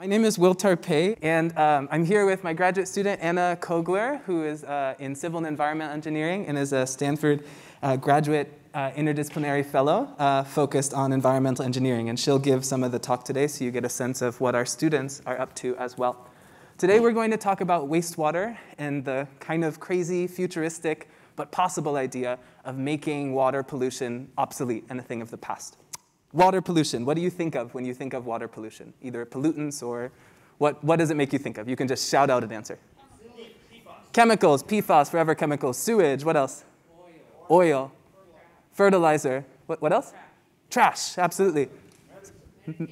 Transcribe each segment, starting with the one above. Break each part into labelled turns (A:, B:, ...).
A: My name is Will Tarpeh, and um, I'm here with my graduate student, Anna Kogler, who is uh, in Civil and environmental Engineering and is a Stanford uh, graduate uh, interdisciplinary fellow uh, focused on environmental engineering. And she'll give some of the talk today so you get a sense of what our students are up to as well. Today we're going to talk about wastewater and the kind of crazy, futuristic, but possible idea of making water pollution obsolete and a thing of the past. Water pollution, what do you think of when you think of water pollution? Either pollutants or what, what does it make you think of? You can just shout out an answer. Chemicals, PFAS, forever chemicals, sewage, what else? Oil. Oil. Fertilizer. What, what else? Trash, Trash absolutely.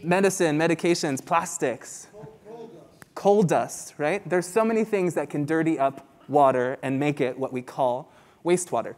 A: Medicine. Medications, plastics. Coal dust, right? There's so many things that can dirty up water and make it what we call wastewater.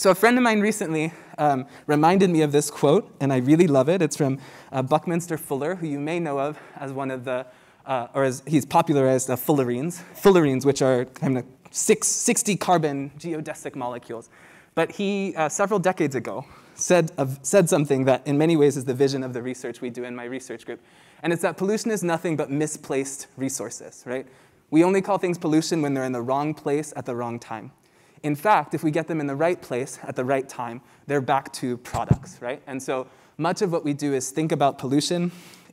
A: So a friend of mine recently um, reminded me of this quote, and I really love it. It's from uh, Buckminster Fuller, who you may know of as one of the, uh, or as he's popularized uh, fullerenes. Fullerenes, which are kind of six, 60 carbon geodesic molecules. But he, uh, several decades ago, said, said something that in many ways is the vision of the research we do in my research group. And it's that pollution is nothing but misplaced resources, right? We only call things pollution when they're in the wrong place at the wrong time. In fact, if we get them in the right place at the right time, they're back to products, right? And so much of what we do is think about pollution,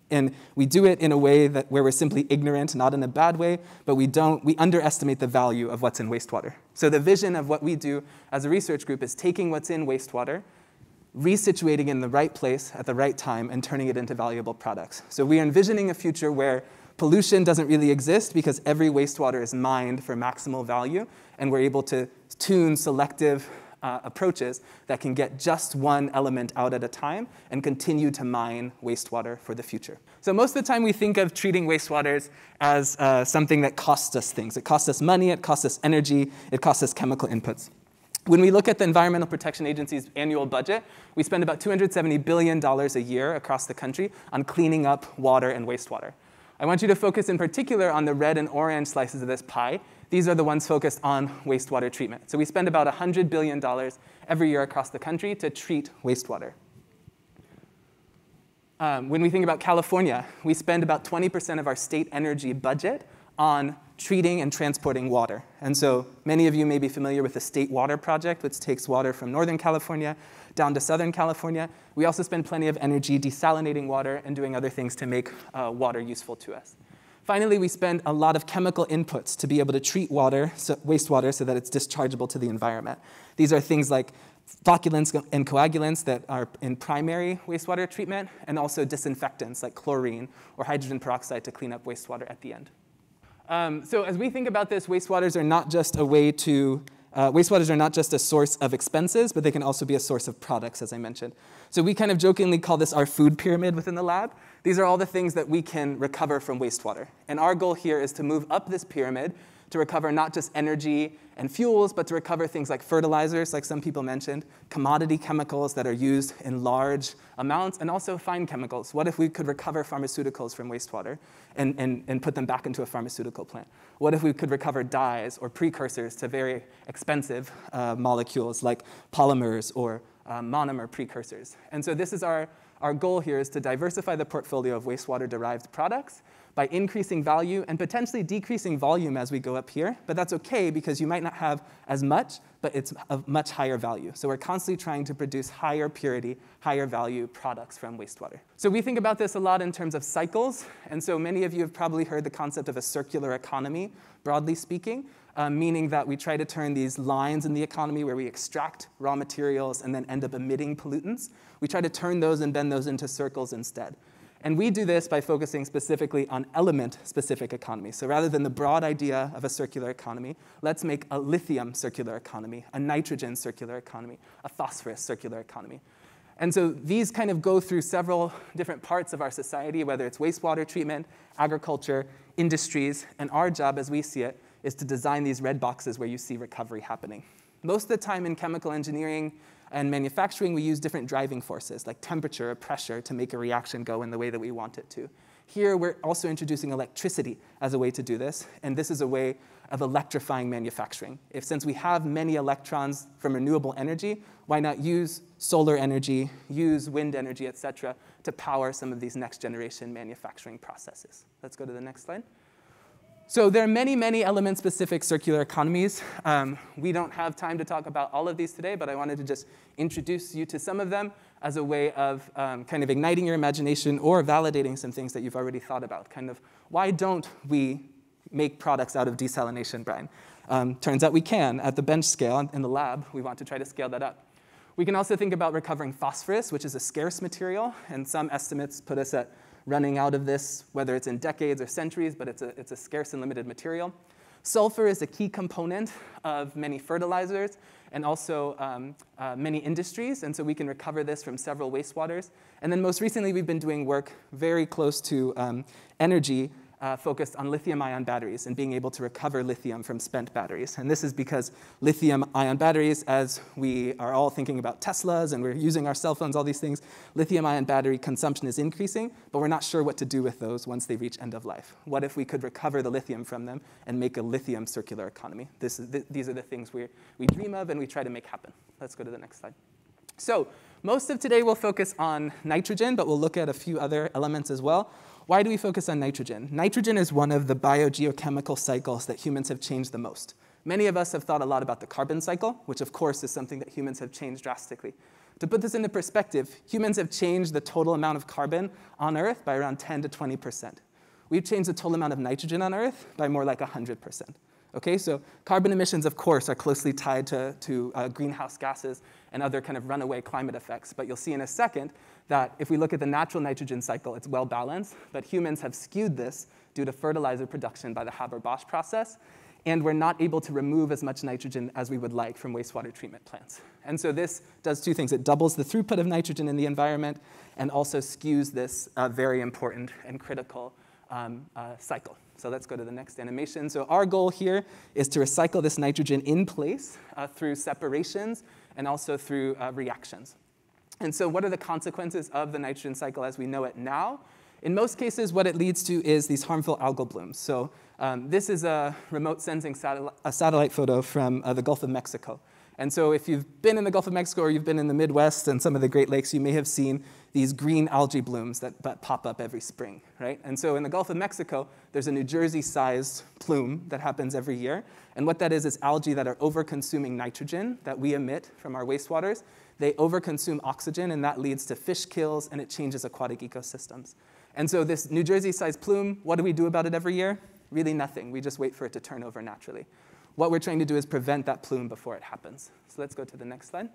A: and we do it in a way that where we're simply ignorant, not in a bad way, but we don't we underestimate the value of what's in wastewater. So the vision of what we do as a research group is taking what's in wastewater, resituating in the right place at the right time, and turning it into valuable products. So we are envisioning a future where pollution doesn't really exist because every wastewater is mined for maximal value, and we're able to tune selective uh, approaches that can get just one element out at a time and continue to mine wastewater for the future. So most of the time we think of treating wastewaters as uh, something that costs us things. It costs us money, it costs us energy, it costs us chemical inputs. When we look at the Environmental Protection Agency's annual budget, we spend about $270 billion a year across the country on cleaning up water and wastewater. I want you to focus in particular on the red and orange slices of this pie these are the ones focused on wastewater treatment. So we spend about $100 billion every year across the country to treat wastewater. Um, when we think about California, we spend about 20% of our state energy budget on treating and transporting water. And so many of you may be familiar with the State Water Project, which takes water from Northern California down to Southern California. We also spend plenty of energy desalinating water and doing other things to make uh, water useful to us. Finally, we spend a lot of chemical inputs to be able to treat water, so, wastewater so that it's dischargeable to the environment. These are things like flocculants and coagulants that are in primary wastewater treatment, and also disinfectants like chlorine or hydrogen peroxide to clean up wastewater at the end. Um, so as we think about this, wastewaters are not just a way to uh, wastewaters are not just a source of expenses, but they can also be a source of products, as I mentioned. So we kind of jokingly call this our food pyramid within the lab. These are all the things that we can recover from wastewater. And our goal here is to move up this pyramid to recover not just energy and fuels, but to recover things like fertilizers, like some people mentioned, commodity chemicals that are used in large amounts, and also fine chemicals. What if we could recover pharmaceuticals from wastewater and, and, and put them back into a pharmaceutical plant? What if we could recover dyes or precursors to very expensive uh, molecules like polymers or uh, monomer precursors? And so this is our, our goal here is to diversify the portfolio of wastewater-derived products by increasing value and potentially decreasing volume as we go up here. But that's okay because you might not have as much, but it's of much higher value. So we're constantly trying to produce higher purity, higher value products from wastewater. So we think about this a lot in terms of cycles. And so many of you have probably heard the concept of a circular economy, broadly speaking. Uh, meaning that we try to turn these lines in the economy where we extract raw materials and then end up emitting pollutants, we try to turn those and bend those into circles instead. And we do this by focusing specifically on element-specific economy. So rather than the broad idea of a circular economy, let's make a lithium circular economy, a nitrogen circular economy, a phosphorus circular economy. And so these kind of go through several different parts of our society, whether it's wastewater treatment, agriculture, industries, and our job as we see it is to design these red boxes where you see recovery happening. Most of the time in chemical engineering, and manufacturing, we use different driving forces, like temperature or pressure, to make a reaction go in the way that we want it to. Here, we're also introducing electricity as a way to do this, and this is a way of electrifying manufacturing. If since we have many electrons from renewable energy, why not use solar energy, use wind energy, et cetera, to power some of these next generation manufacturing processes? Let's go to the next slide. So there are many, many element-specific circular economies. Um, we don't have time to talk about all of these today, but I wanted to just introduce you to some of them as a way of um, kind of igniting your imagination or validating some things that you've already thought about. Kind of, why don't we make products out of desalination brine? Um, turns out we can at the bench scale in the lab. We want to try to scale that up. We can also think about recovering phosphorus, which is a scarce material, and some estimates put us at running out of this, whether it's in decades or centuries, but it's a, it's a scarce and limited material. Sulfur is a key component of many fertilizers and also um, uh, many industries, and so we can recover this from several wastewaters. And then most recently, we've been doing work very close to um, energy uh, focused on lithium ion batteries and being able to recover lithium from spent batteries. And this is because lithium ion batteries, as we are all thinking about Teslas and we're using our cell phones, all these things, lithium ion battery consumption is increasing, but we're not sure what to do with those once they reach end of life. What if we could recover the lithium from them and make a lithium circular economy? This is, th these are the things we we dream of and we try to make happen. Let's go to the next slide. So, most of today we'll focus on nitrogen, but we'll look at a few other elements as well. Why do we focus on nitrogen? Nitrogen is one of the biogeochemical cycles that humans have changed the most. Many of us have thought a lot about the carbon cycle, which of course is something that humans have changed drastically. To put this into perspective, humans have changed the total amount of carbon on Earth by around 10 to 20%. We've changed the total amount of nitrogen on Earth by more like 100%. Okay, so carbon emissions, of course, are closely tied to, to uh, greenhouse gases and other kind of runaway climate effects. But you'll see in a second that if we look at the natural nitrogen cycle, it's well balanced, but humans have skewed this due to fertilizer production by the Haber-Bosch process, and we're not able to remove as much nitrogen as we would like from wastewater treatment plants. And so this does two things. It doubles the throughput of nitrogen in the environment and also skews this uh, very important and critical um, uh, cycle. So let's go to the next animation. So our goal here is to recycle this nitrogen in place uh, through separations and also through uh, reactions. And so what are the consequences of the nitrogen cycle as we know it now? In most cases, what it leads to is these harmful algal blooms. So um, this is a remote sensing satel a satellite photo from uh, the Gulf of Mexico. And so if you've been in the Gulf of Mexico or you've been in the Midwest and some of the Great Lakes, you may have seen these green algae blooms that, pop up every spring, right? And so in the Gulf of Mexico, there's a New Jersey-sized plume that happens every year. And what that is is algae that are over-consuming nitrogen that we emit from our wastewaters. They overconsume oxygen, and that leads to fish kills, and it changes aquatic ecosystems. And so this New Jersey-sized plume, what do we do about it every year? Really nothing. We just wait for it to turn over naturally. What we're trying to do is prevent that plume before it happens. So let's go to the next slide.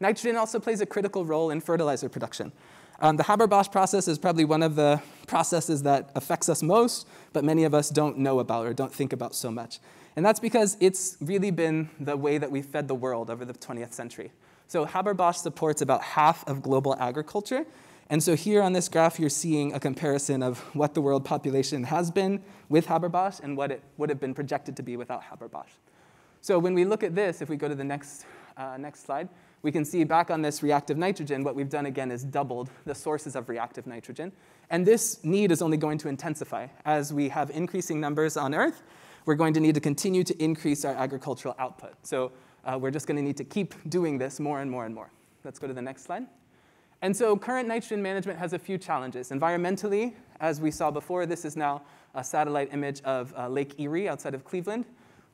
A: Nitrogen also plays a critical role in fertilizer production. Um, the Haber-Bosch process is probably one of the processes that affects us most, but many of us don't know about or don't think about so much. And that's because it's really been the way that we've fed the world over the 20th century. So Haber-Bosch supports about half of global agriculture. And so here on this graph, you're seeing a comparison of what the world population has been with Haber-Bosch and what it would have been projected to be without Haber-Bosch. So when we look at this, if we go to the next, uh, next slide, we can see back on this reactive nitrogen, what we've done again is doubled the sources of reactive nitrogen. And this need is only going to intensify. As we have increasing numbers on Earth, we're going to need to continue to increase our agricultural output. So uh, we're just going to need to keep doing this more and more and more. Let's go to the next slide. And so current nitrogen management has a few challenges. Environmentally, as we saw before, this is now a satellite image of uh, Lake Erie outside of Cleveland.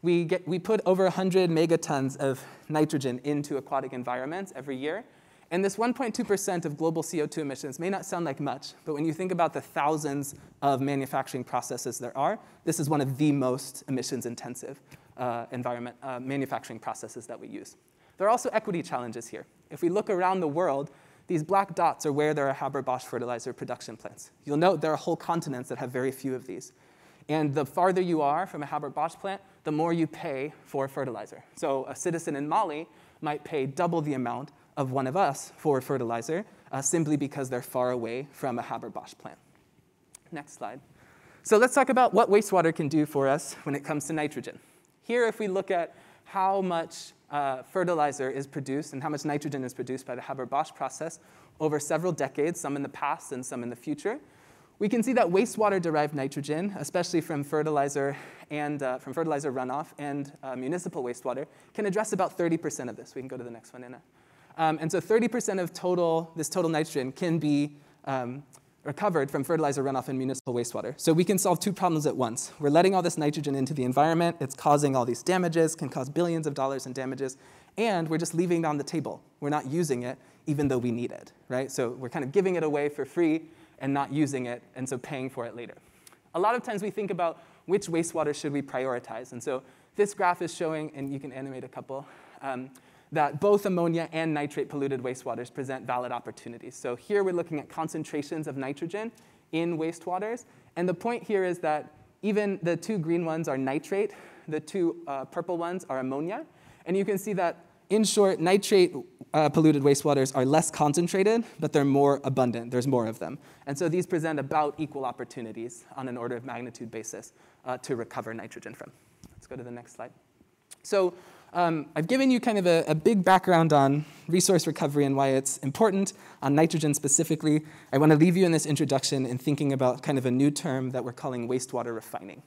A: We, get, we put over 100 megatons of nitrogen into aquatic environments every year. And this 1.2% of global CO2 emissions may not sound like much, but when you think about the thousands of manufacturing processes there are, this is one of the most emissions intensive uh, environment, uh, manufacturing processes that we use. There are also equity challenges here. If we look around the world, these black dots are where there are Haber-Bosch fertilizer production plants. You'll note there are whole continents that have very few of these. And the farther you are from a Haber-Bosch plant, the more you pay for fertilizer. So a citizen in Mali might pay double the amount of one of us for fertilizer uh, simply because they're far away from a Haber-Bosch plant. Next slide. So let's talk about what wastewater can do for us when it comes to nitrogen. Here, if we look at how much uh, fertilizer is produced and how much nitrogen is produced by the Haber-Bosch process over several decades, some in the past and some in the future, we can see that wastewater-derived nitrogen, especially from fertilizer and uh, from fertilizer runoff and uh, municipal wastewater, can address about 30% of this. We can go to the next one, Anna. Um, and so 30% of total, this total nitrogen can be um, recovered from fertilizer runoff and municipal wastewater. So we can solve two problems at once. We're letting all this nitrogen into the environment. It's causing all these damages, can cause billions of dollars in damages. And we're just leaving it on the table. We're not using it, even though we need it, right? So we're kind of giving it away for free and not using it, and so paying for it later. A lot of times we think about which wastewater should we prioritize. And so this graph is showing, and you can animate a couple, um, that both ammonia and nitrate polluted wastewaters present valid opportunities. So here we're looking at concentrations of nitrogen in wastewaters. And the point here is that even the two green ones are nitrate, the two uh, purple ones are ammonia. And you can see that in short, nitrate uh, polluted wastewaters are less concentrated, but they're more abundant. There's more of them. And so these present about equal opportunities on an order of magnitude basis uh, to recover nitrogen from. Let's go to the next slide. So um, I've given you kind of a, a, big background on resource recovery and why it's important, on nitrogen specifically. I want to leave you in this introduction in thinking about kind of a new term that we're calling wastewater refining.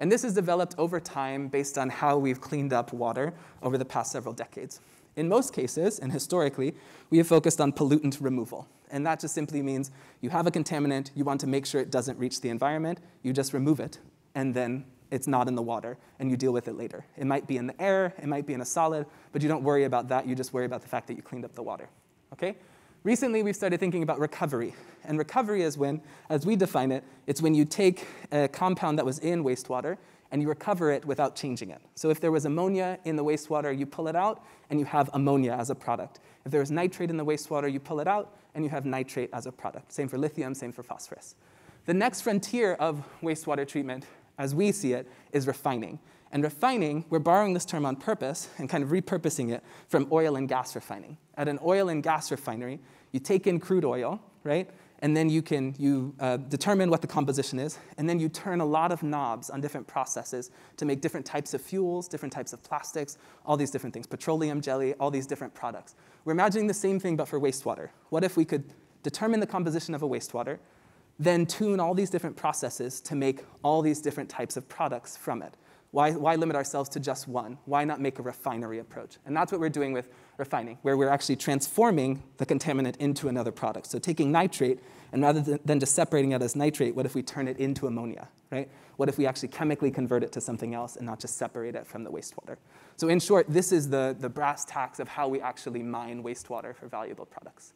A: And this is developed over time based on how we've cleaned up water over the past several decades. In most cases, and historically, we have focused on pollutant removal. And that just simply means you have a contaminant, you want to make sure it doesn't reach the environment, you just remove it, and then it's not in the water, and you deal with it later. It might be in the air, it might be in a solid, but you don't worry about that, you just worry about the fact that you cleaned up the water. Okay? Recently, we've started thinking about recovery. And recovery is when, as we define it, it's when you take a compound that was in wastewater and you recover it without changing it. So if there was ammonia in the wastewater, you pull it out and you have ammonia as a product. If there was nitrate in the wastewater, you pull it out and you have nitrate as a product. Same for lithium, same for phosphorus. The next frontier of wastewater treatment, as we see it, is refining. And refining, we're borrowing this term on purpose and kind of repurposing it from oil and gas refining. At an oil and gas refinery, you take in crude oil, right? And then you can you uh, determine what the composition is, and then you turn a lot of knobs on different processes to make different types of fuels, different types of plastics, all these different things, petroleum jelly, all these different products. We're imagining the same thing but for wastewater. What if we could determine the composition of a wastewater, then tune all these different processes to make all these different types of products from it? Why, why limit ourselves to just one? Why not make a refinery approach? And that's what we're doing with refining, where we're actually transforming the contaminant into another product. So taking nitrate, and rather than just separating it as nitrate, what if we turn it into ammonia, right? What if we actually chemically convert it to something else and not just separate it from the wastewater? So in short, this is the, the brass tacks of how we actually mine wastewater for valuable products.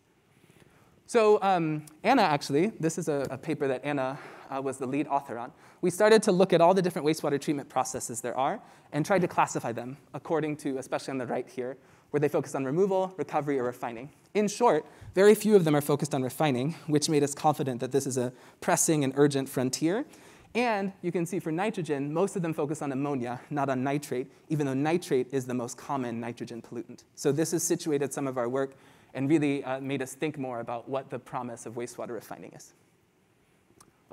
A: So um, Anna, actually, this is a, a paper that Anna uh, was the lead author on. We started to look at all the different wastewater treatment processes there are and tried to classify them according to, especially on the right here, where they focus on removal, recovery, or refining. In short, very few of them are focused on refining, which made us confident that this is a pressing and urgent frontier. And you can see for nitrogen, most of them focus on ammonia, not on nitrate, even though nitrate is the most common nitrogen pollutant. So this has situated some of our work and really uh, made us think more about what the promise of wastewater refining is.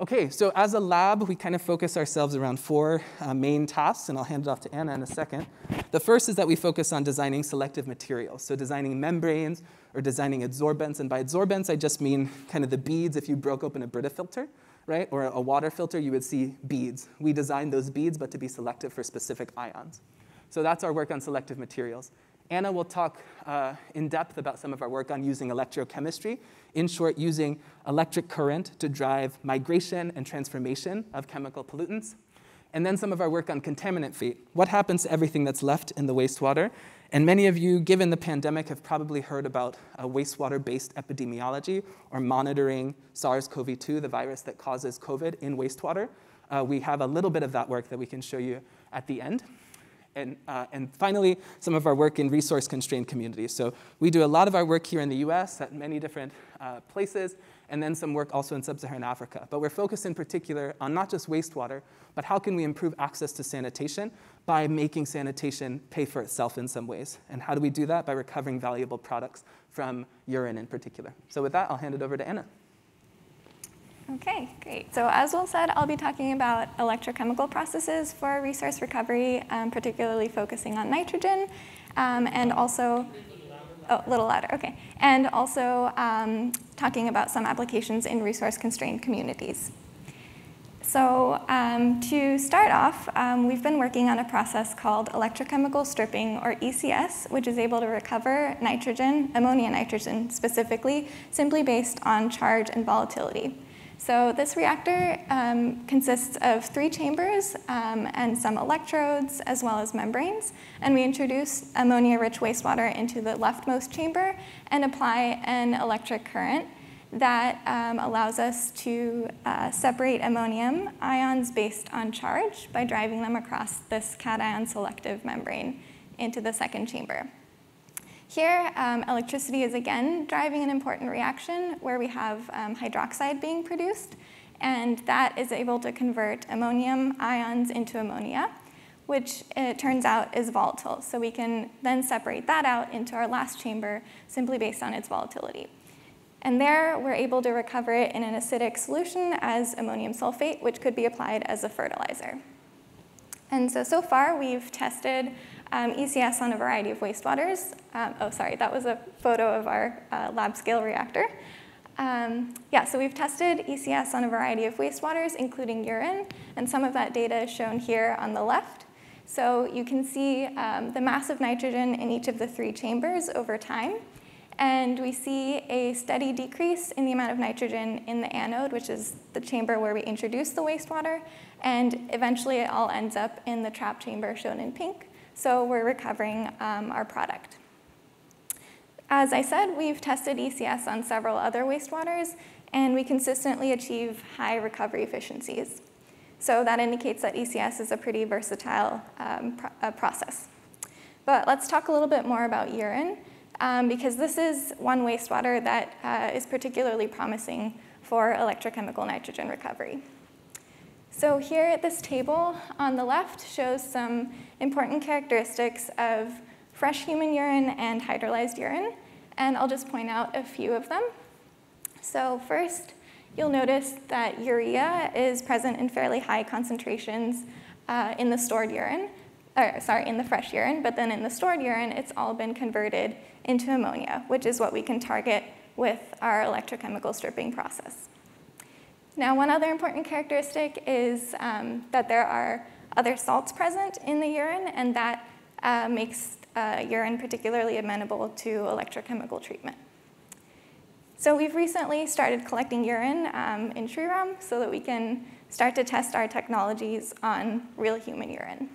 A: Okay, so as a lab, we kind of focus ourselves around four uh, main tasks, and I'll hand it off to Anna in a second. The first is that we focus on designing selective materials, so designing membranes or designing adsorbents. And by adsorbents, I just mean kind of the beads if you broke open a Brita filter, right? Or a water filter, you would see beads. We design those beads, but to be selective for specific ions. So that's our work on selective materials. Anna will talk uh, in depth about some of our work on using electrochemistry. In short, using electric current to drive migration and transformation of chemical pollutants. And then some of our work on contaminant fate. What happens to everything that's left in the wastewater? And many of you, given the pandemic, have probably heard about wastewater-based epidemiology or monitoring SARS-CoV-2, the virus that causes COVID, in wastewater. Uh, we have a little bit of that work that we can show you at the end. And, uh, and finally, some of our work in resource-constrained communities. So we do a lot of our work here in the US at many different uh, places, and then some work also in sub-Saharan Africa. But we're focused in particular on not just wastewater, but how can we improve access to sanitation by making sanitation pay for itself in some ways. And how do we do that? By recovering valuable products from urine in particular. So with that, I'll hand it over to Anna.
B: Okay, great. So as Will said, I'll be talking about electrochemical processes for resource recovery, um, particularly focusing on nitrogen, um, and also, oh, a little louder, okay. And also um, talking about some applications in resource-constrained communities. So um, to start off, um, we've been working on a process called electrochemical stripping, or ECS, which is able to recover nitrogen, ammonia nitrogen specifically, simply based on charge and volatility. So this reactor um, consists of three chambers um, and some electrodes, as well as membranes. And we introduce ammonia-rich wastewater into the leftmost chamber and apply an electric current that um, allows us to uh, separate ammonium ions based on charge by driving them across this cation selective membrane into the second chamber. Here, um, electricity is again driving an important reaction where we have um, hydroxide being produced, and that is able to convert ammonium ions into ammonia, which it turns out is volatile. So we can then separate that out into our last chamber simply based on its volatility. And there, we're able to recover it in an acidic solution as ammonium sulfate, which could be applied as a fertilizer. And so, so far, we've tested um, ECS on a variety of wastewaters. Um, oh, sorry, that was a photo of our uh, lab scale reactor. Um, yeah, so we've tested ECS on a variety of wastewaters, including urine, and some of that data is shown here on the left. So you can see um, the mass of nitrogen in each of the three chambers over time. And we see a steady decrease in the amount of nitrogen in the anode, which is the chamber where we introduce the wastewater. And eventually it all ends up in the trap chamber shown in pink. So we're recovering um, our product. As I said, we've tested ECS on several other wastewaters, and we consistently achieve high recovery efficiencies. So that indicates that ECS is a pretty versatile um, uh, process. But let's talk a little bit more about urine um, because this is one wastewater that uh, is particularly promising for electrochemical nitrogen recovery. So here at this table on the left shows some important characteristics of fresh human urine and hydrolyzed urine, and I'll just point out a few of them. So first, you'll notice that urea is present in fairly high concentrations uh, in the stored urine, or sorry, in the fresh urine, but then in the stored urine, it's all been converted into ammonia, which is what we can target with our electrochemical stripping process. Now, one other important characteristic is um, that there are other salts present in the urine, and that uh, makes uh, urine particularly amenable to electrochemical treatment. So we've recently started collecting urine um, in Shriram so that we can start to test our technologies on real human urine.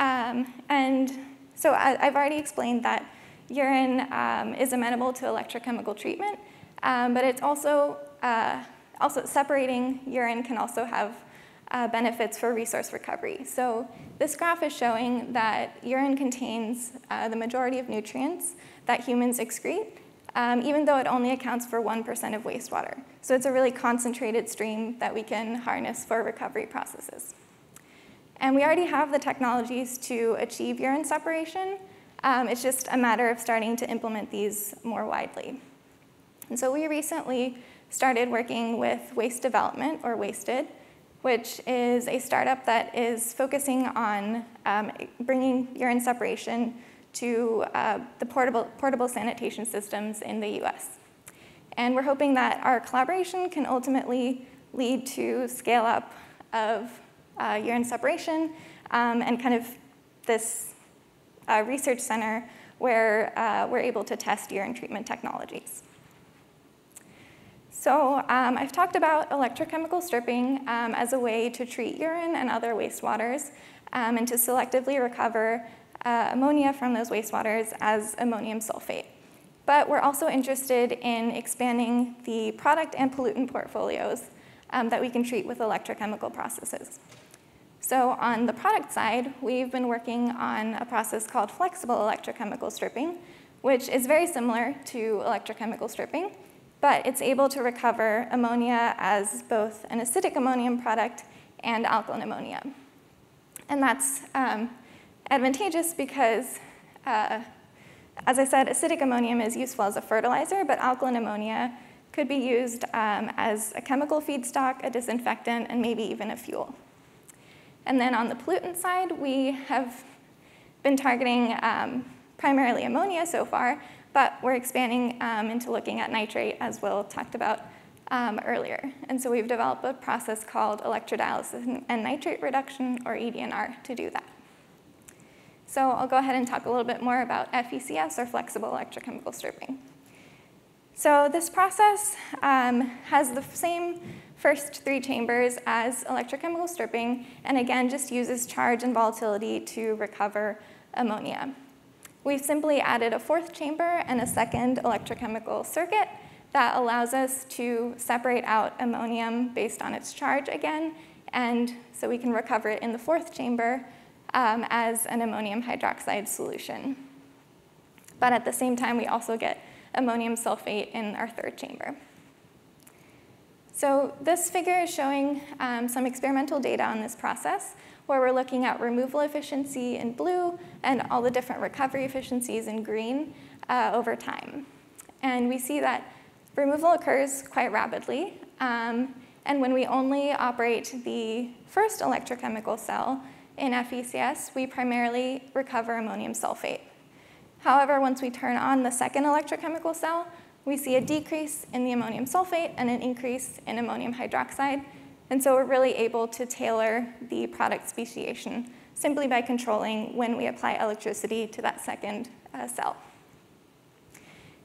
B: Um, and so I, have already explained that urine um, is amenable to electrochemical treatment, um, but it's also, uh, also separating urine can also have uh, benefits for resource recovery. So this graph is showing that urine contains uh, the majority of nutrients that humans excrete, um, even though it only accounts for 1% of wastewater. So it's a really concentrated stream that we can harness for recovery processes. And we already have the technologies to achieve urine separation. Um, it's just a matter of starting to implement these more widely. And so we recently started working with Waste Development, or Wasted, which is a startup that is focusing on um, bringing urine separation to uh, the portable, portable sanitation systems in the US. And we're hoping that our collaboration can ultimately lead to scale up of uh, urine separation, um, and kind of this uh, research center where uh, we're able to test urine treatment technologies. So um, I've talked about electrochemical stripping um, as a way to treat urine and other wastewaters um, and to selectively recover uh, ammonia from those wastewaters as ammonium sulfate. But we're also interested in expanding the product and pollutant portfolios um, that we can treat with electrochemical processes. So on the product side, we've been working on a process called flexible electrochemical stripping, which is very similar to electrochemical stripping, but it's able to recover ammonia as both an acidic ammonium product and alkaline ammonia. And that's um, advantageous because, uh, as I said, acidic ammonium is useful as a fertilizer, but alkaline ammonia could be used um, as a chemical feedstock, a disinfectant, and maybe even a fuel. And then on the pollutant side, we have been targeting um, primarily ammonia so far, but we're expanding um, into looking at nitrate, as Will talked about um, earlier. And so we've developed a process called electrodialysis and nitrate reduction, or EDNR, to do that. So I'll go ahead and talk a little bit more about FECS, or flexible electrochemical stripping. So this process um, has the same first three chambers as electrochemical stripping, and again, just uses charge and volatility to recover ammonia. We've simply added a fourth chamber and a second electrochemical circuit that allows us to separate out ammonium based on its charge again, and so we can recover it in the fourth chamber um, as an ammonium hydroxide solution. But at the same time, we also get ammonium sulfate in our third chamber. So this figure is showing um, some experimental data on this process where we're looking at removal efficiency in blue and all the different recovery efficiencies in green uh, over time. And we see that removal occurs quite rapidly. Um, and when we only operate the first electrochemical cell, in FECS, we primarily recover ammonium sulfate. However, once we turn on the second electrochemical cell, we see a decrease in the ammonium sulfate and an increase in ammonium hydroxide. And so we're really able to tailor the product speciation simply by controlling when we apply electricity to that second uh, cell.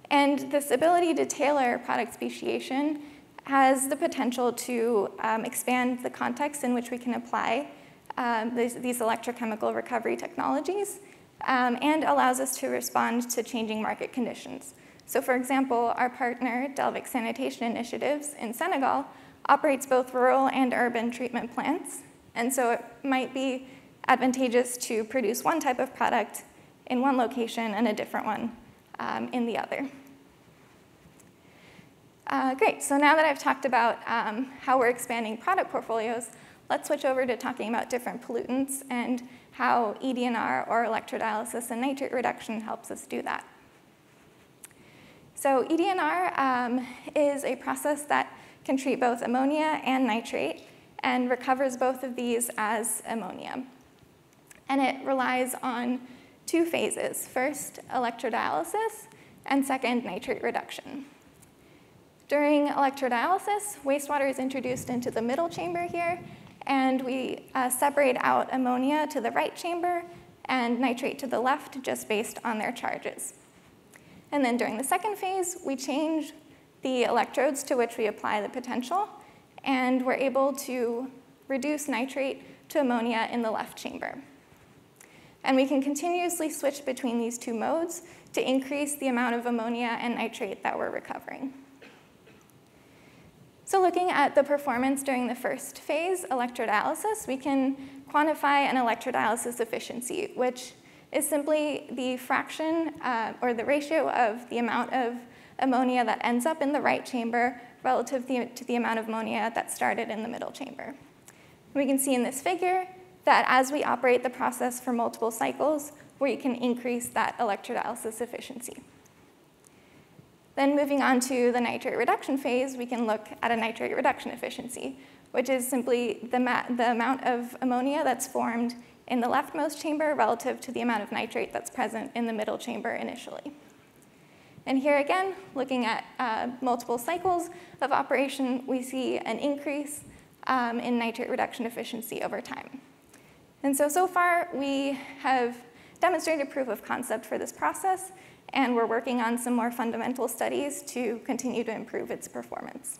B: And this ability to tailor product speciation has the potential to um, expand the context in which we can apply um, these, these, electrochemical recovery technologies um, and allows us to respond to changing market conditions. So for example, our partner, Delvic Sanitation Initiatives in Senegal, operates both rural and urban treatment plants. And so it might be advantageous to produce one type of product in one location and a different one um, in the other. Uh, great, so now that I've talked about um, how we're expanding product portfolios, let's switch over to talking about different pollutants and how EDNR or electrodialysis and nitrate reduction helps us do that. So EDNR um, is a process that can treat both ammonia and nitrate and recovers both of these as ammonia. And it relies on two phases. First, electrodialysis, and second, nitrate reduction. During electrodialysis, wastewater is introduced into the middle chamber here, and we uh, separate out ammonia to the right chamber and nitrate to the left just based on their charges. And then during the second phase, we change the electrodes to which we apply the potential, and we're able to reduce nitrate to ammonia in the left chamber. And we can continuously switch between these two modes to increase the amount of ammonia and nitrate that we're recovering. So looking at the performance during the first phase, electrodialysis, we can quantify an electrodialysis efficiency, which is simply the fraction uh, or the ratio of the amount of ammonia that ends up in the right chamber relative to the amount of ammonia that started in the middle chamber. We can see in this figure that as we operate the process for multiple cycles, we can increase that electrodialysis efficiency. Then moving on to the nitrate reduction phase, we can look at a nitrate reduction efficiency, which is simply the, the amount of ammonia that's formed in the leftmost chamber relative to the amount of nitrate that's present in the middle chamber initially. And here again, looking at uh, multiple cycles of operation, we see an increase um, in nitrate reduction efficiency over time. And so, so far, we have demonstrated proof of concept for this process, and we're working on some more fundamental studies to continue to improve its performance.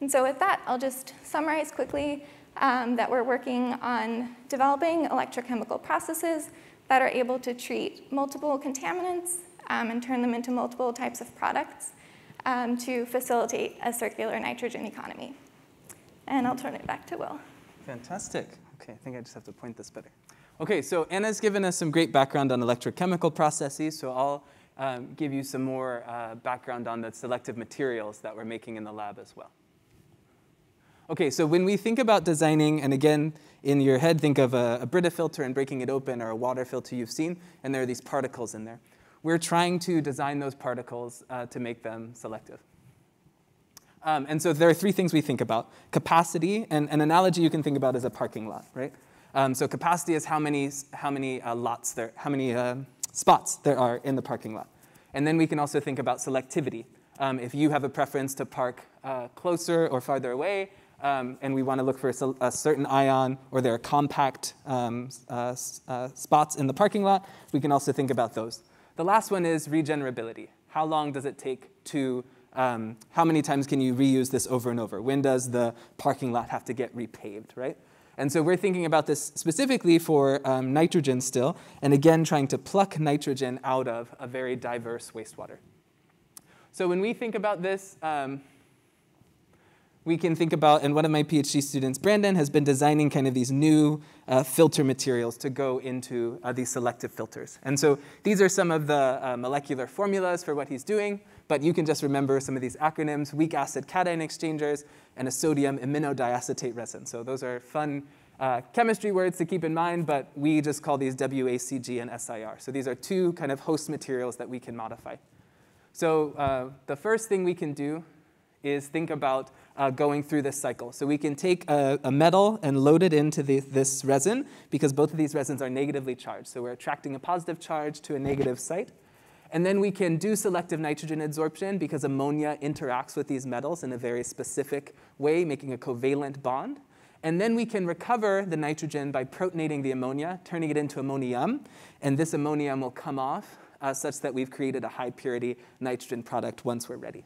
B: And so with that, I'll just summarize quickly um, that we're working on developing electrochemical processes that are able to treat multiple contaminants um, and turn them into multiple types of products um, to facilitate a circular nitrogen economy. And I'll turn it back to Will.
A: Fantastic. Okay, I think I just have to point this better. Okay, so Anna's given us some great background on electrochemical processes, so I'll um, give you some more uh, background on the selective materials that we're making in the lab as well. Okay, so when we think about designing, and again, in your head, think of a, a Brita filter and breaking it open, or a water filter you've seen, and there are these particles in there. We're trying to design those particles uh, to make them selective. Um, and so there are three things we think about. Capacity, and an analogy you can think about is a parking lot, right? Um, so capacity is how many, how many uh, lots there, how many uh, spots there are in the parking lot. And then we can also think about selectivity. Um, if you have a preference to park uh, closer or farther away, um, and we want to look for a, a, certain ion or there are compact um, uh, uh, spots in the parking lot, we can also think about those. The last one is regenerability. How long does it take to, um, how many times can you reuse this over and over? When does the parking lot have to get repaved, right? And so we're thinking about this specifically for um, nitrogen still, and again, trying to pluck nitrogen out of a very diverse wastewater. So when we think about this, um, we can think about, and one of my PhD students, Brandon, has been designing kind of these new uh, filter materials to go into uh, these selective filters. And so these are some of the uh, molecular formulas for what he's doing, but you can just remember some of these acronyms, weak acid cation exchangers, and a sodium iminodiacetate resin. So those are fun uh, chemistry words to keep in mind, but we just call these WACG and SIR. So these are two kind of host materials that we can modify. So uh, the first thing we can do is think about uh, going through this cycle. So we can take a, a metal and load it into the, this resin because both of these resins are negatively charged. So we're attracting a positive charge to a negative site. And then we can do selective nitrogen adsorption because ammonia interacts with these metals in a very specific way, making a covalent bond. And then we can recover the nitrogen by protonating the ammonia, turning it into ammonium. And this ammonium will come off uh, such that we've created a high purity nitrogen product once we're ready.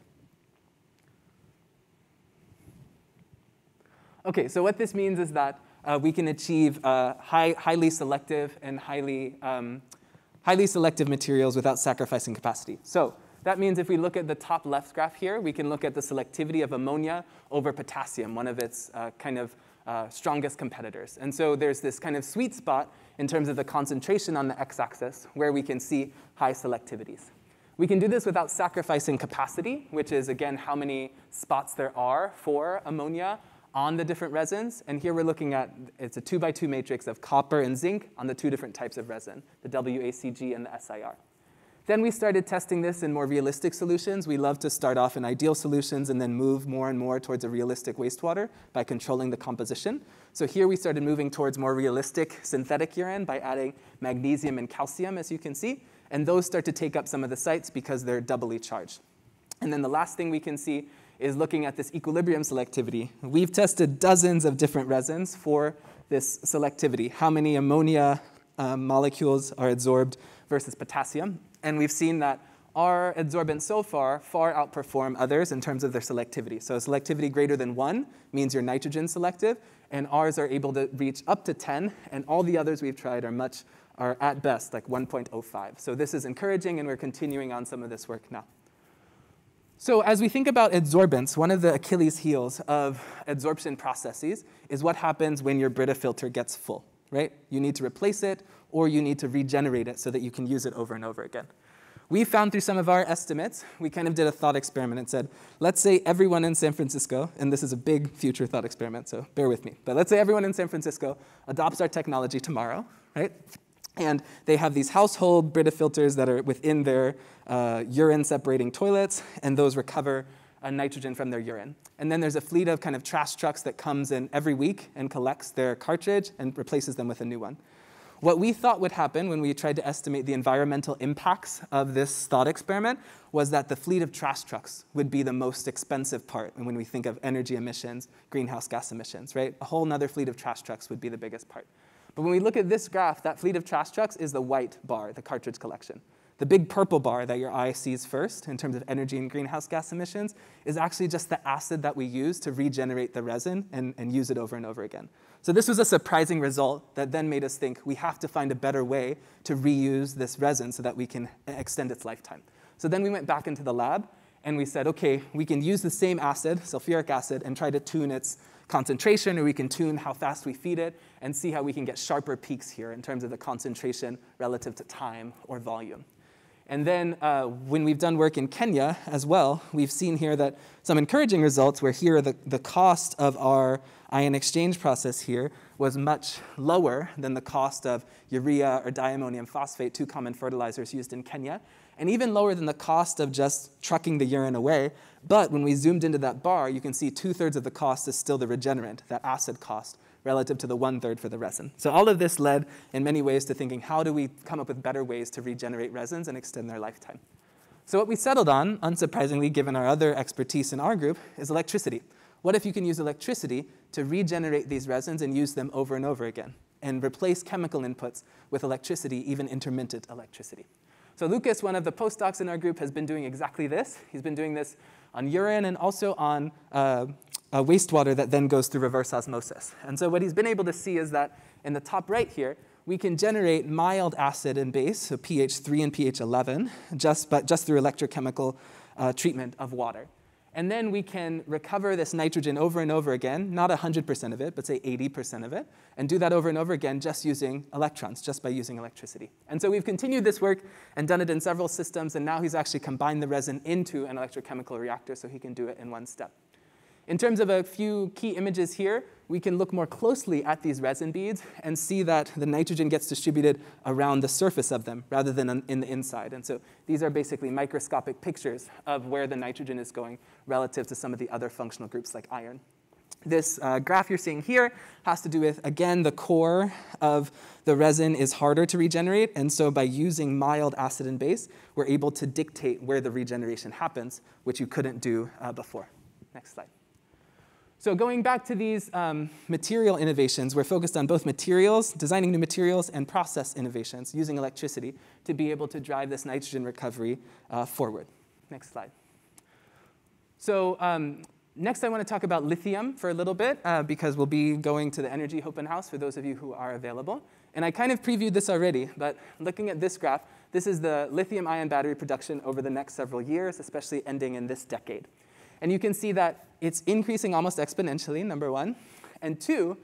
A: Okay, so what this means is that uh, we can achieve uh, high, highly selective and highly, um, highly selective materials without sacrificing capacity. So that means if we look at the top left graph here, we can look at the selectivity of ammonia over potassium, one of its uh, kind of uh, strongest competitors. And so there's this kind of sweet spot in terms of the concentration on the x-axis where we can see high selectivities. We can do this without sacrificing capacity, which is, again, how many spots there are for ammonia on the different resins. And here we're looking at, it's a two by two matrix of copper and zinc on the two different types of resin, the WACG and the SIR. Then we started testing this in more realistic solutions. We love to start off in ideal solutions and then move more and more towards a realistic wastewater by controlling the composition. So here we started moving towards more realistic synthetic urine by adding magnesium and calcium, as you can see. And those start to take up some of the sites because they're doubly charged. And then the last thing we can see is looking at this equilibrium selectivity. We've tested dozens of different resins for this selectivity, how many ammonia uh, molecules are adsorbed versus potassium. And we've seen that our adsorbents so far far outperform others in terms of their selectivity. So selectivity greater than 1 means you're nitrogen selective, and ours are able to reach up to 10, and all the others we've tried are much, are at best like 1.05. So this is encouraging, and we're continuing on some of this work now. So as we think about adsorbents, one of the Achilles heels of adsorption processes is what happens when your Brita filter gets full, right? You need to replace it or you need to regenerate it so that you can use it over and over again. We found through some of our estimates, we kind of did a thought experiment and said, let's say everyone in San Francisco, and this is a big future thought experiment, so bear with me, but let's say everyone in San Francisco adopts our technology tomorrow, right? And they have these household Brita filters that are within their uh, urine separating toilets, and those recover uh, nitrogen from their urine. And then there's a fleet of kind of trash trucks that comes in every week and collects their cartridge and replaces them with a new one. What we thought would happen when we tried to estimate the environmental impacts of this thought experiment was that the fleet of trash trucks would be the most expensive part when we think of energy emissions, greenhouse gas emissions, right? A whole other fleet of trash trucks would be the biggest part. But when we look at this graph, that fleet of trash trucks is the white bar, the cartridge collection. The big purple bar that your eye sees first in terms of energy and greenhouse gas emissions is actually just the acid that we use to regenerate the resin and, and use it over and over again. So this was a surprising result that then made us think we have to find a better way to reuse this resin so that we can extend its lifetime. So then we went back into the lab and we said, okay, we can use the same acid, sulfuric acid, and try to tune its concentration, or we can tune how fast we feed it and see how we can get sharper peaks here in terms of the concentration relative to time or volume. And then uh, when we've done work in Kenya as well, we've seen here that some encouraging results where here the, the cost of our ion exchange process here was much lower than the cost of urea or diammonium phosphate, two common fertilizers used in Kenya, and even lower than the cost of just trucking the urine away. But when we zoomed into that bar, you can see two thirds of the cost is still the regenerant, that acid cost, relative to the one third for the resin. So all of this led in many ways to thinking how do we come up with better ways to regenerate resins and extend their lifetime. So what we settled on, unsurprisingly given our other expertise in our group, is electricity. What if you can use electricity to regenerate these resins and use them over and over again and replace chemical inputs with electricity, even intermittent electricity? So Lucas, one of the postdocs in our group, has been doing exactly this. He's been doing this on urine and also on uh, uh, wastewater that then goes through reverse osmosis. And so what he's been able to see is that in the top right here, we can generate mild acid and base, so pH 3 and pH 11, just, but just through electrochemical uh, treatment of water. And then we can recover this nitrogen over and over again, not 100% of it, but say 80% of it, and do that over and over again just using electrons, just by using electricity. And so we've continued this work and done it in several systems, and now he's actually combined the resin into an electrochemical reactor so he can do it in one step. In terms of a few key images here, we can look more closely at these resin beads and see that the nitrogen gets distributed around the surface of them rather than in the inside. And so these are basically microscopic pictures of where the nitrogen is going relative to some of the other functional groups like iron. This uh, graph you're seeing here has to do with, again, the core of the resin is harder to regenerate. And so by using mild acid and base, we're able to dictate where the regeneration happens, which you couldn't do uh, before. Next slide. So going back to these um, material innovations, we're focused on both materials, designing new materials, and process innovations using electricity to be able to drive this nitrogen recovery uh, forward. Next slide. So um, next I want to talk about lithium for a little bit uh, because we'll be going to the Energy Open House for those of you who are available. And I kind of previewed this already, but looking at this graph, this is the lithium ion battery production over the next several years, especially ending in this decade. And you can see that it's increasing almost exponentially, number one. And two,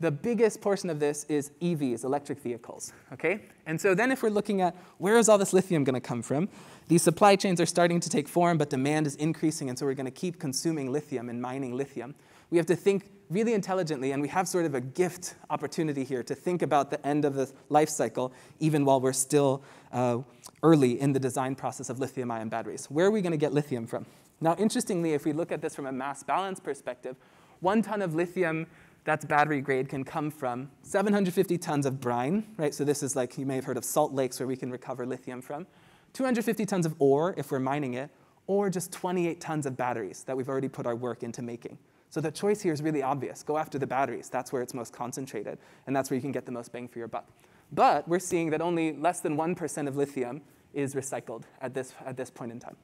A: the biggest portion of this is EVs, electric vehicles, okay? And so then if we're looking at where is all this lithium gonna come from, these supply chains are starting to take form, but demand is increasing, and so we're gonna keep consuming lithium and mining lithium. We have to think really intelligently, and we have sort of a gift opportunity here to think about the end of the life cycle, even while we're still uh, early in the design process of lithium ion batteries. Where are we gonna get lithium from? Now, interestingly, if we look at this from a mass balance perspective, one ton of lithium that's battery grade can come from 750 tons of brine, right? So this is like, you may have heard of salt lakes where we can recover lithium from. 250 tons of ore if we're mining it, or just 28 tons of batteries that we've already put our work into making. So the choice here is really obvious. Go after the batteries. That's where it's most concentrated, and that's where you can get the most bang for your buck. But we're seeing that only less than 1% of lithium is recycled at this, at this point in time.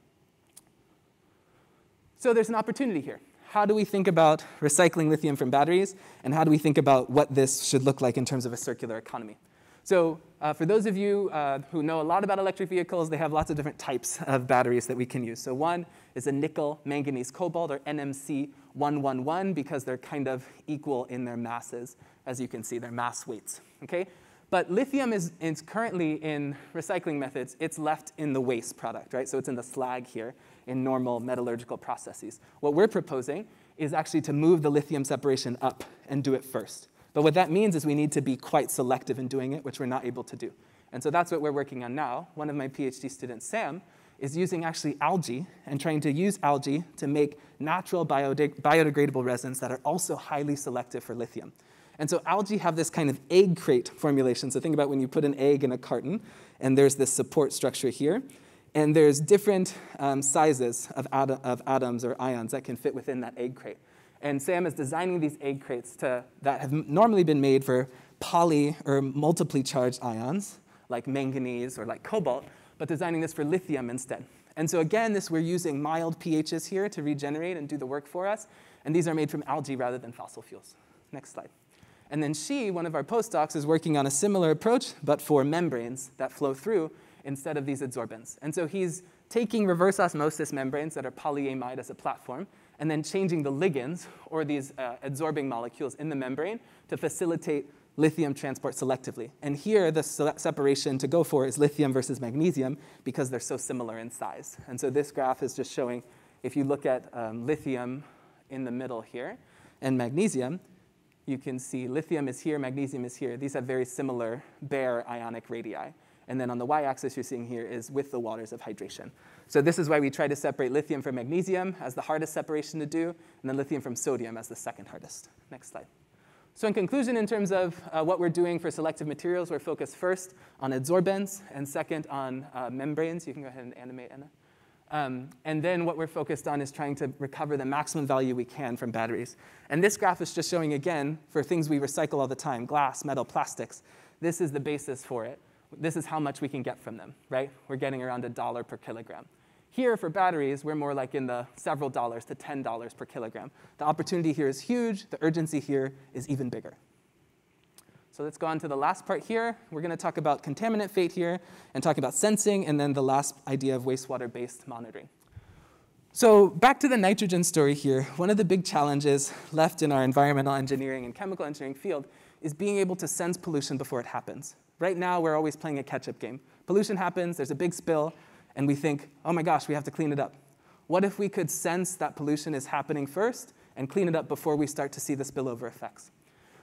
A: So there's an opportunity here. How do we think about recycling lithium from batteries, and how do we think about what this should look like in terms of a circular economy? So uh, for those of you uh, who know a lot about electric vehicles, they have lots of different types of batteries that we can use. So one is a nickel manganese cobalt, or NMC 111, because they're kind of equal in their masses. As you can see, their mass weights. Okay? But lithium is, is currently in recycling methods, it's left in the waste product, right? So it's in the slag here in normal metallurgical processes. What we're proposing is actually to move the lithium separation up and do it first. But what that means is we need to be quite selective in doing it, which we're not able to do. And so that's what we're working on now. One of my PhD students, Sam, is using actually algae and trying to use algae to make natural biodegradable resins that are also highly selective for lithium. And so algae have this kind of egg crate formulation. So think about when you put an egg in a carton, and there's this support structure here. And there's different um, sizes of, of atoms or ions that can fit within that egg crate. And Sam is designing these egg crates to, that have normally been made for poly or multiply charged ions, like manganese or like cobalt, but designing this for lithium instead. And so again, this we're using mild pHs here to regenerate and do the work for us. And these are made from algae rather than fossil fuels. Next slide. And then she, one of our postdocs, is working on a similar approach, but for membranes that flow through instead of these adsorbents. And so he's taking reverse osmosis membranes that are polyamide as a platform, and then changing the ligands, or these uh, adsorbing molecules in the membrane, to facilitate lithium transport selectively. And here, the separation to go for is lithium versus magnesium because they're so similar in size. And so this graph is just showing, if you look at um, lithium in the middle here, and magnesium, you can see lithium is here, magnesium is here. These have very similar bare ionic radii. And then on the y-axis you're seeing here is with the waters of hydration. So this is why we try to separate lithium from magnesium as the hardest separation to do, and then lithium from sodium as the second hardest. Next slide. So in conclusion, in terms of uh, what we're doing for selective materials, we're focused first on adsorbents and second on uh, membranes. You can go ahead and animate, Anna. Um, and then what we're focused on is trying to recover the maximum value we can from batteries. And this graph is just showing again for things we recycle all the time, glass, metal, plastics. This is the basis for it. This is how much we can get from them, right? We're getting around a dollar per kilogram. Here for batteries, we're more like in the several dollars to $10 per kilogram. The opportunity here is huge. The urgency here is even bigger. So let's go on to the last part here. We're going to talk about contaminant fate here and talk about sensing, and then the last idea of wastewater-based monitoring. So back to the nitrogen story here. One of the big challenges left in our environmental engineering and chemical engineering field is being able to sense pollution before it happens. Right now, we're always playing a catch-up game. Pollution happens, there's a big spill, and we think, oh my gosh, we have to clean it up. What if we could sense that pollution is happening first and clean it up before we start to see the spillover effects?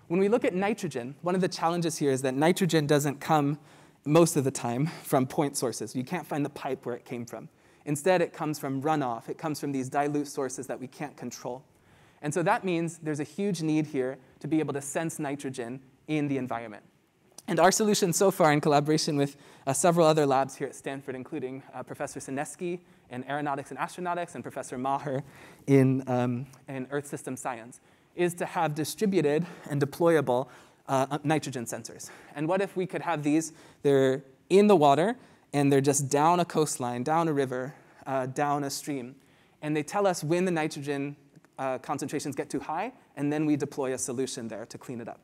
A: When we look at nitrogen, one of the challenges here is that nitrogen doesn't come most of the time from point sources. You can't find the pipe where it came from. Instead, it comes from runoff. It comes from these dilute sources that we can't control. And so that means there's a huge need here to be able to sense nitrogen in the environment. And our solution so far, in collaboration with uh, several other labs here at Stanford, including uh, Professor Senesky in aeronautics and astronautics and Professor Maher in, um, in Earth System Science, is to have distributed and deployable uh, nitrogen sensors. And what if we could have these? They're in the water and they're just down a coastline, down a river, uh, down a stream. And they tell us when the nitrogen uh, concentrations get too high, and then we deploy a solution there to clean it up.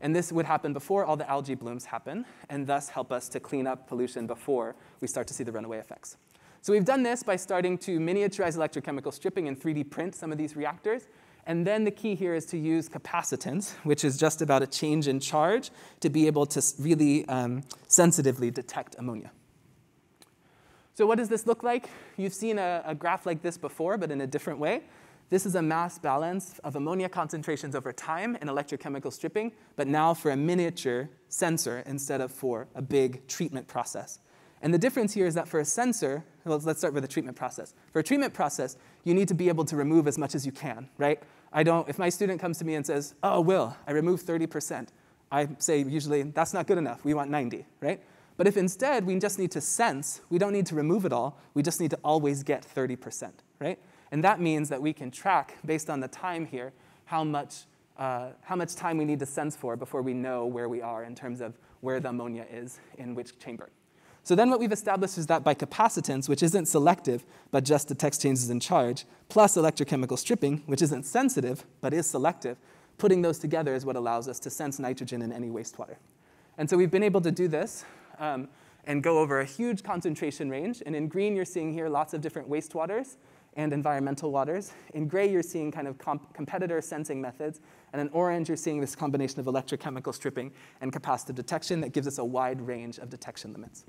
A: And this would happen before all the algae blooms happen, and thus help us to clean up pollution before we start to see the runaway effects. So we've done this by starting to miniaturize electrochemical stripping and 3D print some of these reactors and then the key here is to use capacitance, which is just about a change in charge to be able to really um, sensitively detect ammonia. So what does this look like? You've seen a, a graph like this before, but in a different way. This is a mass balance of ammonia concentrations over time in electrochemical stripping, but now for a miniature sensor instead of for a big treatment process. And the difference here is that for a sensor, let's start with the treatment process. For a treatment process, you need to be able to remove as much as you can, right? I don't, if my student comes to me and says, oh, Will, I removed 30%, I say usually, that's not good enough, we want 90, right? But if instead we just need to sense, we don't need to remove it all, we just need to always get 30%, right? And that means that we can track, based on the time here, how much, uh, how much time we need to sense for before we know where we are in terms of where the ammonia is in which chamber. So then what we've established is that by capacitance, which isn't selective, but just detects changes in charge, plus electrochemical stripping, which isn't sensitive, but is selective, putting those together is what allows us to sense nitrogen in any wastewater. And so we've been able to do this um, and go over a huge concentration range. And in green, you're seeing here lots of different wastewaters and environmental waters. In gray, you're seeing kind of comp competitor sensing methods. And in orange, you're seeing this combination of electrochemical stripping and capacitive detection that gives us a wide range of detection limits.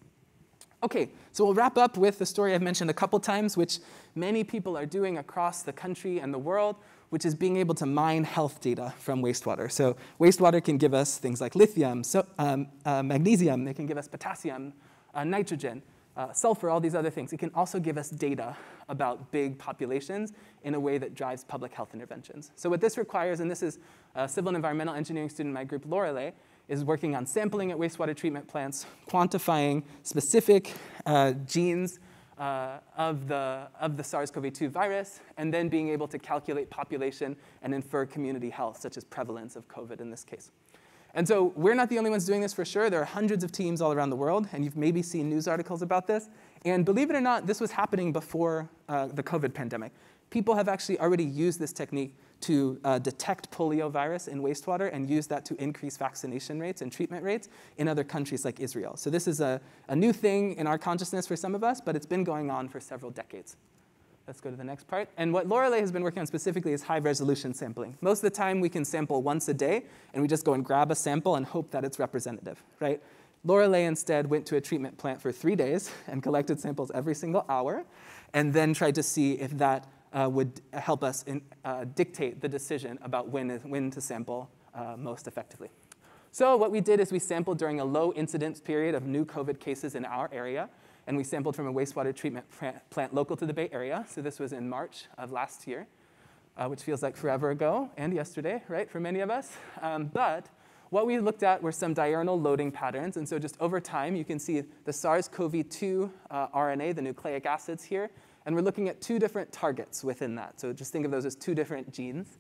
A: Okay, so we'll wrap up with the story I've mentioned a couple times, which many people are doing across the country and the world, which is being able to mine health data from wastewater. So wastewater can give us things like lithium, so, um, uh, magnesium, it can give us potassium, uh, nitrogen, uh, sulfur, all these other things. It can also give us data about big populations in a way that drives public health interventions. So what this requires, and this is a civil and environmental engineering student in my group, Lorelei, is working on sampling at wastewater treatment plants, quantifying specific uh, genes uh, of the, of the SARS-CoV-2 virus, and then being able to calculate population and infer community health, such as prevalence of COVID in this case. And so we're not the only ones doing this for sure. There are hundreds of teams all around the world, and you've maybe seen news articles about this. And believe it or not, this was happening before uh, the COVID pandemic. People have actually already used this technique to uh, detect poliovirus in wastewater and use that to increase vaccination rates and treatment rates in other countries like Israel. So this is a, a new thing in our consciousness for some of us, but it's been going on for several decades. Let's go to the next part. And what Lorelei has been working on specifically is high resolution sampling. Most of the time we can sample once a day and we just go and grab a sample and hope that it's representative, right? Lorelei instead went to a treatment plant for three days and collected samples every single hour and then tried to see if that uh, would help us in, uh, dictate the decision about when, when to sample uh, most effectively. So what we did is we sampled during a low incidence period of new COVID cases in our area, and we sampled from a wastewater treatment plant local to the Bay Area. So this was in March of last year, uh, which feels like forever ago and yesterday, right, for many of us. Um, but what we looked at were some diurnal loading patterns, and so just over time, you can see the SARS-CoV-2 uh, RNA, the nucleic acids here, And we're looking at two different targets within that. So just think of those as two different genes.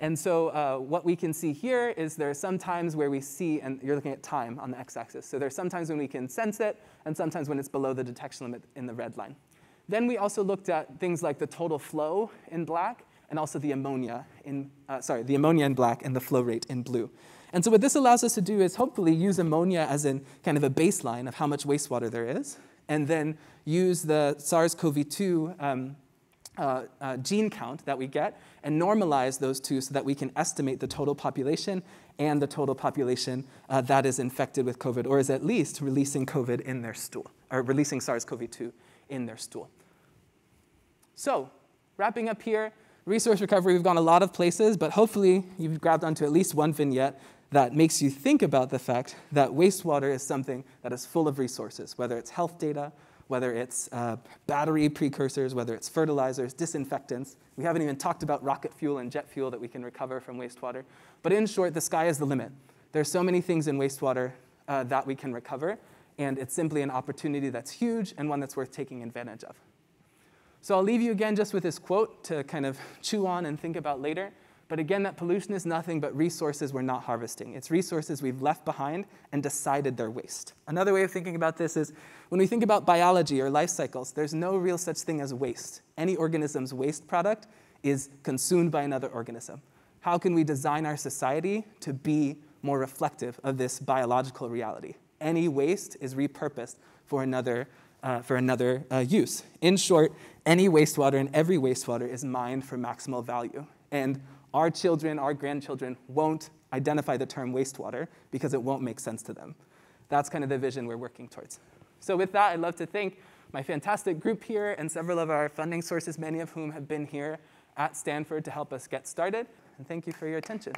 A: And so uh, what we can see here is there are some times where we see, and you're looking at time on the x-axis. So there are some times when we can sense it, and sometimes when it's below the detection limit in the red line. Then we also looked at things like the total flow in black, and also the ammonia in, uh, sorry, the ammonia in black and the flow rate in blue. And so what this allows us to do is hopefully use ammonia as in kind of a baseline of how much wastewater there is, and then use the SARS-CoV-2 um, uh, uh, gene count that we get and normalize those two so that we can estimate the total population and the total population uh, that is infected with COVID or is at least releasing COVID in their stool, or releasing SARS-CoV-2 in their stool. So, wrapping up here, resource recovery, we've gone a lot of places, but hopefully you've grabbed onto at least one vignette that makes you think about the fact that wastewater is something that is full of resources, whether it's health data, whether it's uh, battery precursors, whether it's fertilizers, disinfectants. We haven't even talked about rocket fuel and jet fuel that we can recover from wastewater. But in short, the sky is the limit. There's so many things in wastewater uh, that we can recover, and it's simply an opportunity that's huge and one that's worth taking advantage of. So I'll leave you again just with this quote to kind of chew on and think about later. But again, that pollution is nothing but resources we're not harvesting. It's resources we've left behind and decided they're waste. Another way of thinking about this is when we think about biology or life cycles, there's no real such thing as waste. Any organism's waste product is consumed by another organism. How can we design our society to be more reflective of this biological reality? Any waste is repurposed for another, uh, for another uh, use. In short, any wastewater and every wastewater is mined for maximal value. And our children, our grandchildren won't identify the term wastewater because it won't make sense to them. That's kind of the vision we're working towards. So with that, I'd love to thank my fantastic group here and several of our funding sources, many of whom have been here at Stanford to help us get started. And thank you for your attention.